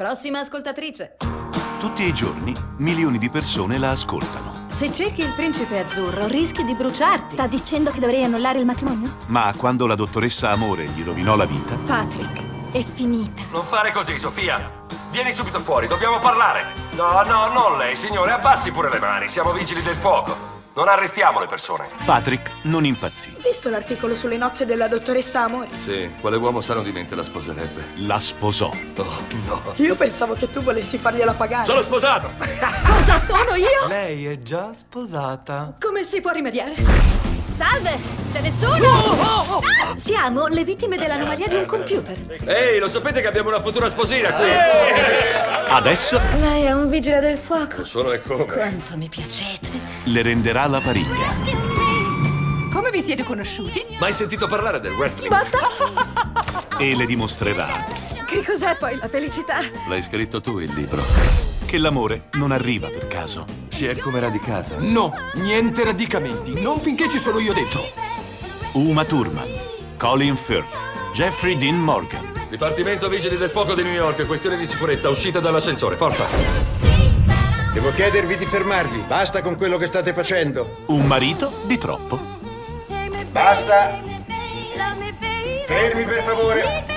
Prossima ascoltatrice. Tutti i giorni milioni di persone la ascoltano. Se cerchi il principe azzurro, rischi di bruciarti. Sta dicendo che dovrei annullare il matrimonio? Ma quando la dottoressa Amore gli rovinò la vita, Patrick, È finita. Non fare così, Sofia. Vieni subito fuori, dobbiamo parlare. No, no, non lei, signore. Abbassi pure le mani. Siamo vigili del fuoco. Non arrestiamo le persone. Patrick non impazzì. Visto l'articolo sulle nozze della dottoressa Amore? Sì, quale uomo sano di mente la sposerebbe? La sposò. Oh, no. Io pensavo che tu volessi fargliela pagare. Sono sposato! cosa sono io? Lei è già sposata. Come si può rimediare? Salve! C'è nessuno? Oh, Ah! Siamo le vittime dell'anomalia di un computer. Ehi, lo sapete che abbiamo una futura sposina qui? Adesso Lei è un vigile del fuoco. Solo e come? Quanto mi piacete. le renderà la pariglia. Come vi siete conosciuti? Mai sentito parlare del wrestling? Basta! E le dimostrerà Che cos'è poi la felicità? L'hai scritto tu il libro. che l'amore non arriva per caso. Si è come radicata. No, niente radicamenti, non finché ci sono io dentro. Uma Thurman, Colin Firth, Jeffrey Dean Morgan. Dipartimento Vigili del Fuoco di New York, questione di sicurezza, uscita dall'ascensore, forza! Devo chiedervi di fermarvi. Basta con quello che state facendo. Un marito di troppo. Basta. Fermi per favore.